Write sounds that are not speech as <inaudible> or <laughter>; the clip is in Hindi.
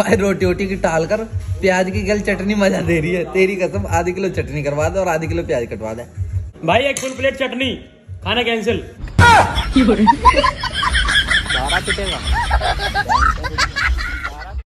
भाई रोटी वोटी की टाल कर प्याज की गल चटनी मज़ा दे रही है। तेरी कसम आधी किलो चटनी करवा दे और आधी किलो प्याज कटवा दे। भाई एक फुल प्लेट चटनी। खाना कैंसिल सारा <laughs> <laughs>